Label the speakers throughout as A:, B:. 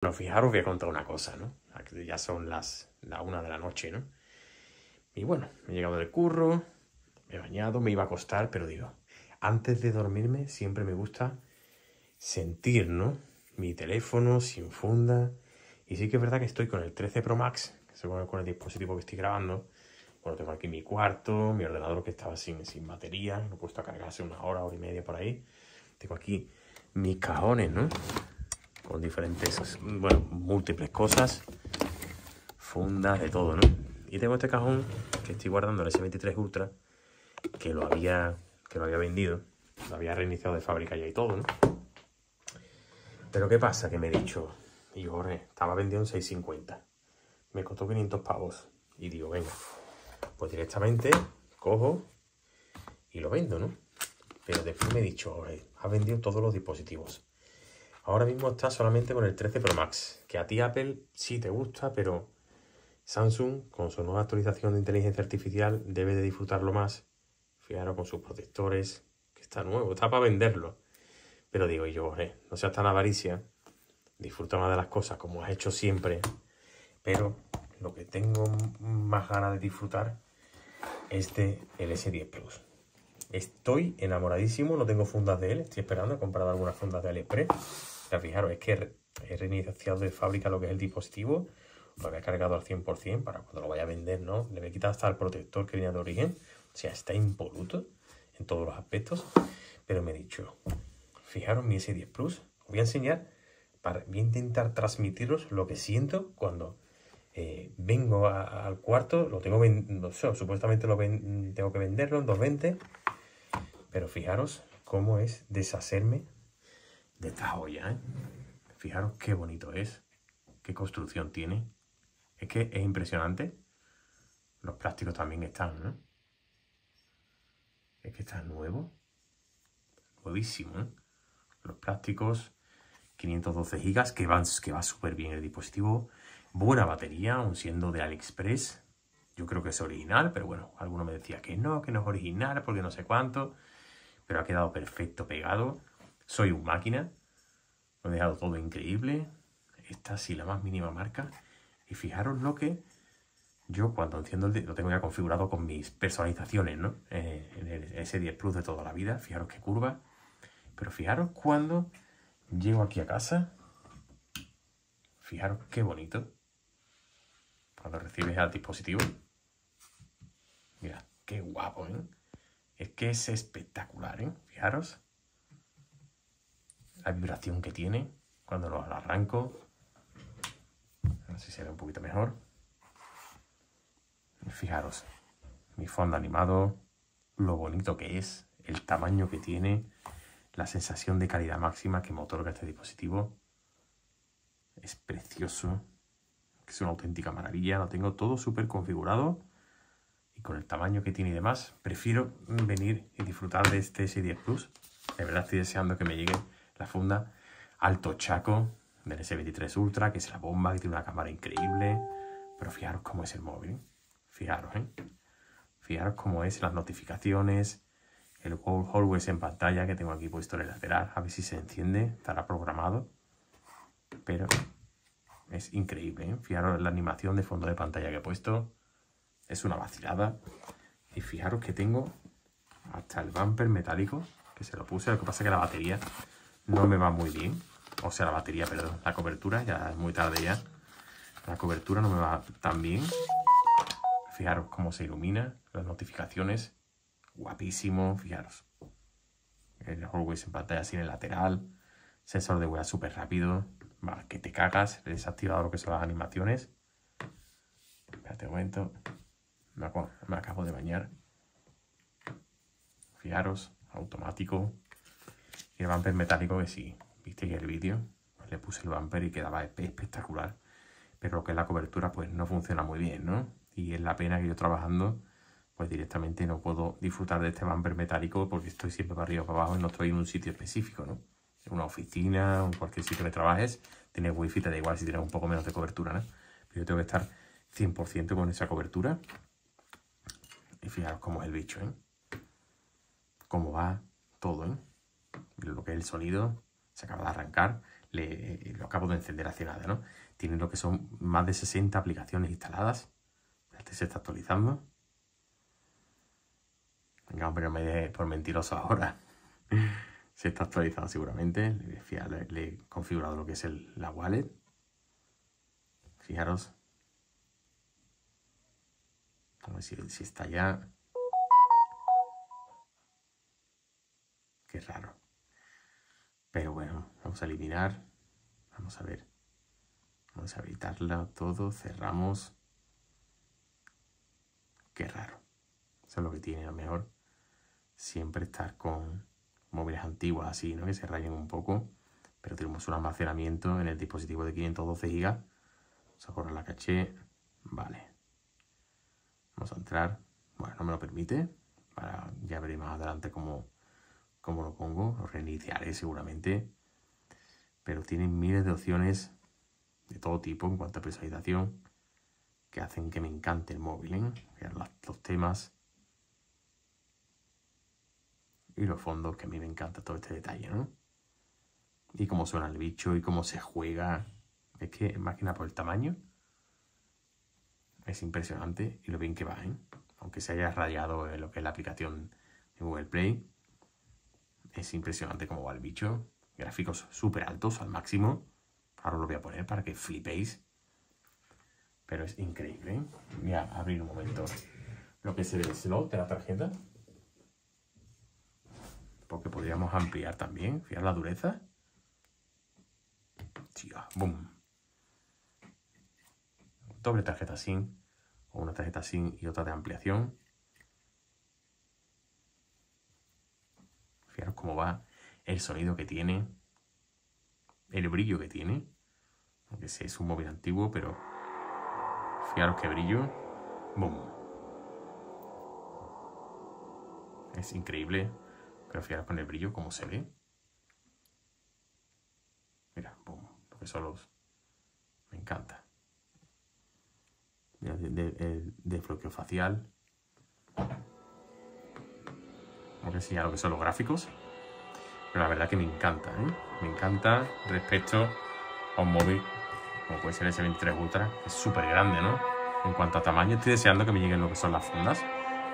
A: Bueno, fijaros, voy a contar una cosa, ¿no? Ya son las la una de la noche, ¿no? Y bueno, he llegado del curro, me he bañado, me iba a acostar, pero digo, antes de dormirme siempre me gusta sentir, ¿no? Mi teléfono sin funda. Y sí que es verdad que estoy con el 13 Pro Max, que es con el dispositivo que estoy grabando. Bueno, tengo aquí mi cuarto, mi ordenador que estaba sin, sin batería, lo he puesto a cargarse una hora, hora y media por ahí. Tengo aquí mis cajones, ¿no? Con diferentes, bueno, múltiples cosas, fundas, de todo, ¿no? Y tengo este cajón que estoy guardando, el S23 Ultra, que lo había, que lo había vendido, lo había reiniciado de fábrica ya y todo, ¿no? Pero ¿qué pasa? Que me he dicho, y Jorge, estaba vendido en 6.50, me costó 500 pavos, y digo, venga, pues directamente cojo y lo vendo, ¿no? Pero después me he dicho, Jorge, ha vendido todos los dispositivos. Ahora mismo está solamente con el 13 Pro Max, que a ti Apple sí te gusta, pero Samsung, con su nueva actualización de inteligencia artificial, debe de disfrutarlo más. Fijaros con sus protectores, que está nuevo, está para venderlo. Pero digo yo, eh, no seas tan avaricia, disfruta más de las cosas como has hecho siempre. Pero lo que tengo más ganas de disfrutar es de el S10 Plus. Estoy enamoradísimo, no tengo fundas de él, estoy esperando, he comprado algunas fundas de AliExpress. Ya fijaros, es que he reiniciado de fábrica lo que es el dispositivo lo había cargado al 100% para cuando lo vaya a vender, ¿no? Le voy a quitar hasta el protector que venía de origen. O sea, está impoluto en todos los aspectos. Pero me he dicho, fijaros mi S10 Plus. Os voy a enseñar, para, voy a intentar transmitiros lo que siento cuando eh, vengo al cuarto. Lo tengo, no sé, supuestamente lo tengo que venderlo en 220. Pero fijaros cómo es deshacerme de esta joya, ¿eh? Fijaros qué bonito es, qué construcción tiene. Es que es impresionante. Los plásticos también están. Es que está nuevo. Nuevísimo, ¿eh? Los plásticos, 512 gigas, que, que va súper bien el dispositivo. Buena batería, aun siendo de AliExpress. Yo creo que es original, pero bueno, alguno me decía que no, que no es original, porque no sé cuánto. Pero ha quedado perfecto pegado. Soy un máquina. Lo he dejado todo increíble. Esta sí, la más mínima marca. Y fijaros lo que yo cuando enciendo el lo tengo ya configurado con mis personalizaciones, ¿no? Eh, en el S10 Plus de toda la vida, fijaros qué curva. Pero fijaros cuando llego aquí a casa, fijaros qué bonito. Cuando recibes el dispositivo. Mira, qué guapo, ¿eh? Es que es espectacular, ¿eh? Fijaros. La vibración que tiene cuando lo arranco si se ve un poquito mejor. Fijaros, mi fondo animado, lo bonito que es, el tamaño que tiene, la sensación de calidad máxima que me otorga este dispositivo. Es precioso, es una auténtica maravilla, lo tengo todo súper configurado con el tamaño que tiene y demás, prefiero venir y disfrutar de este S10 Plus. De verdad estoy deseando que me llegue la funda alto chaco del S23 Ultra, que es la bomba, que tiene una cámara increíble. Pero fijaros cómo es el móvil. Fijaros, ¿eh? Fijaros cómo es las notificaciones, el Always en pantalla que tengo aquí puesto en el lateral. A ver si se enciende, estará programado. Pero es increíble, ¿eh? Fijaros la animación de fondo de pantalla que he puesto. Es una vacilada. Y fijaros que tengo hasta el bumper metálico, que se lo puse. Lo que pasa es que la batería no me va muy bien o sea, la batería, perdón, la cobertura, ya es muy tarde ya. La cobertura no me va tan bien. Fijaros cómo se ilumina, las notificaciones, guapísimo, fijaros. El always en pantalla así en el lateral, sensor de huella súper rápido, va, que te cagas, he desactivado lo que son las animaciones. Espérate un momento, me acabo de bañar. Fijaros, automático. Y el bumper metálico que sí, Viste que el vídeo le puse el bumper y quedaba espectacular. Pero lo que es la cobertura pues no funciona muy bien, ¿no? Y es la pena que yo trabajando pues directamente no puedo disfrutar de este bumper metálico porque estoy siempre para arriba o para abajo y no estoy en un sitio específico, ¿no? En una oficina en cualquier sitio que trabajes, tienes wifi, te da igual si tienes un poco menos de cobertura, ¿no? Pero yo tengo que estar 100% con esa cobertura. Fijaros cómo es el bicho, ¿eh? Cómo va todo, ¿eh? Lo que es el sonido, se acaba de arrancar. lo acabo de encender hace nada, ¿no? Tiene lo que son más de 60 aplicaciones instaladas. Este se está actualizando. Venga, hombre, no me dé por mentiroso ahora. se está actualizando seguramente. Le, he configurado lo que es el, la wallet. Fijaros. A si, está ya. Qué raro. Pero bueno, vamos a eliminar. Vamos a ver. Vamos a habilitarla todo. Cerramos. Qué raro. Eso es lo que tiene a lo mejor. Siempre estar con móviles antiguos así, ¿no? Que se rayen un poco. Pero tenemos un almacenamiento en el dispositivo de 512 GB. Vamos a correr la caché. Vale. Vamos a entrar. Bueno, no me lo permite. Para, ya veré más adelante cómo, cómo lo pongo. Lo reiniciaré seguramente. Pero tienen miles de opciones de todo tipo en cuanto a personalización que hacen que me encante el móvil. ¿eh? Los temas y los fondos, que a mí me encanta todo este detalle, ¿no? Y cómo suena el bicho y cómo se juega. Es que, nada por el tamaño, es impresionante y lo bien que va, ¿eh? Aunque se haya rayado lo que es la aplicación de Google Play, es impresionante cómo va el bicho. Gráficos súper altos al máximo. Ahora lo voy a poner para que flipéis. Pero es increíble. ¿eh? Voy a abrir un momento lo que es el slot de la tarjeta. Porque podríamos ampliar también. Fijar la dureza. Tía, boom. Doble tarjeta SIM. Una tarjeta SIM y otra de ampliación. Fijaros cómo va el sonido que tiene. El brillo que tiene. Aunque es un móvil antiguo, pero fijaros qué brillo. Boom. Es increíble. Pero fijaros con el brillo cómo se ve. Mira, boom, lo que son los... Me encanta. De, de, desbloqueo facial. Vamos a enseñar lo que son los gráficos. Pero la verdad que me encanta, ¿eh? Me encanta respecto a un móvil como puede ser el S23 Ultra. Es súper grande, ¿no? En cuanto a tamaño, estoy deseando que me lleguen lo que son las fundas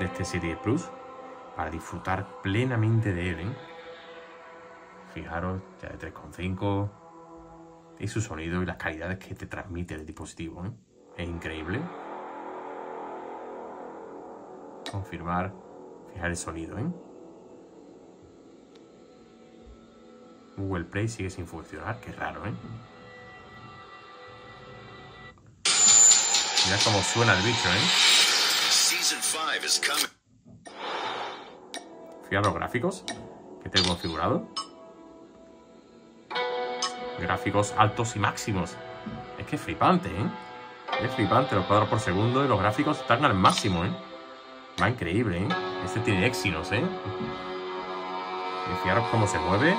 A: de este Series Plus para disfrutar plenamente de él. ¿eh? Fijaros, ya de 3,5 y su sonido y las calidades que te transmite el dispositivo. ¿eh? Es increíble. Confirmar, fijar el sonido. ¿eh? Google Play sigue sin funcionar, qué raro, ¿eh? Mira cómo suena el bicho, ¿eh? Fijaros los gráficos que tengo configurado. Gráficos altos y máximos. Es que es flipante, ¿eh? Es flipante los cuadros por segundo y los gráficos están al máximo, ¿eh? Va increíble, ¿eh? Este tiene Exynos, ¿eh? Y fijaros cómo se mueve.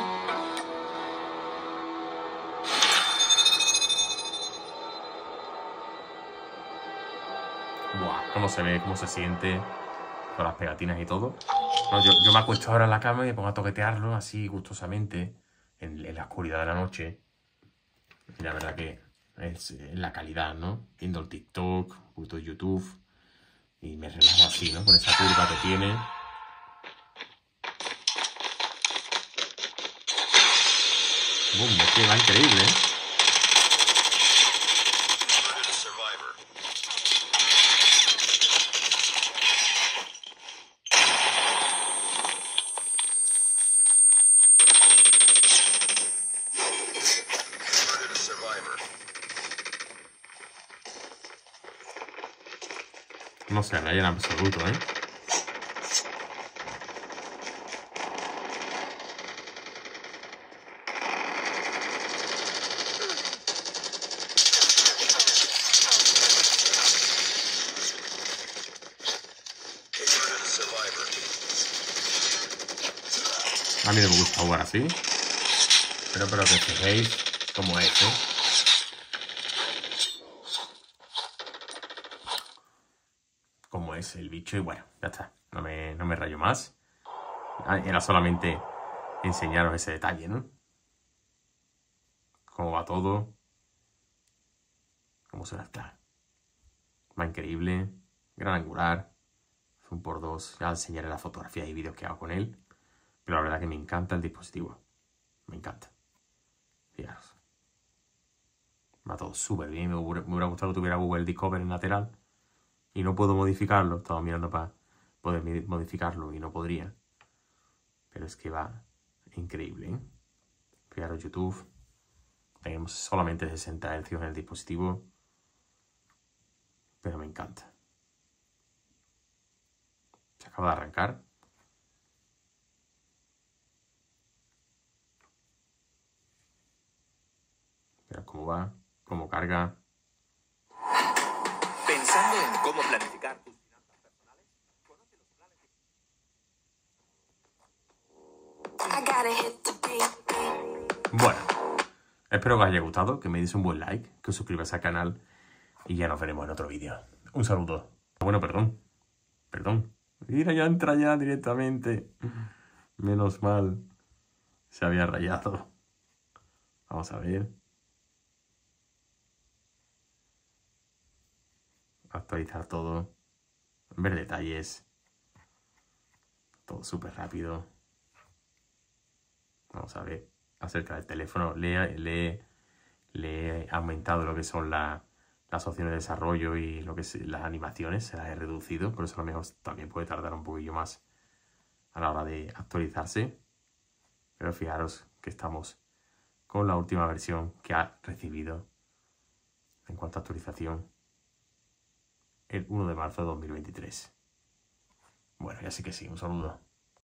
A: cómo se ve, cómo se siente, con las pegatinas y todo. yo, me acuesto ahora en la cama y me pongo a toquetearlo así gustosamente en, la oscuridad de la noche. La verdad que es, la calidad, ¿no? Viendo el TikTok, puto YouTube. Y me relajo así, ¿no? Con esa curva que tiene. Boom, es que va increíble, ¿eh? No se raya en absoluto, ¿eh? A mí me gusta jugar así. Pero pero que fijéis cómo es, ¿eh? El bicho y bueno, ya está. No me, no me rayo más. Ah, era solamente enseñaros ese detalle, ¿no? cómo va todo. Cómo se está. Va increíble. Gran angular. Zoom por dos. Ya enseñaré la fotografía y vídeos que hago con él. Pero la verdad que me encanta el dispositivo. Me encanta. Fijaros. Va todo súper bien. Me hubiera, gustado que tuviera Google Discover en lateral. Y no puedo modificarlo. Estaba mirando para poder modificarlo y no podría. Pero es que va increíble. ¿eh? Fijaros YouTube. Tenemos solamente 60 Hz en el dispositivo. Pero me encanta. Se acaba de arrancar. Mira cómo va, cómo carga. Cómo planificar tus finanzas personales, conoce los planes Bueno, espero que os haya gustado, que me deis un buen like, que os suscribáis al canal y ya nos veremos en otro vídeo. Un saludo. Bueno, perdón. Perdón. Mira, ya entra ya directamente. Menos mal. Se había rayado. Vamos a ver. Actualizar todo. Ver detalles. Todo súper rápido. Vamos a ver. Acerca del teléfono. Le, le, he aumentado lo que son las opciones de desarrollo y lo que es las animaciones se las he reducido, por eso a lo mejor también puede tardar un poquillo más a la hora de actualizarse. Pero fijaros que estamos con la última versión que ha recibido en cuanto a actualización el 1 de marzo de 2023. Bueno, ya sé que sí, un saludo.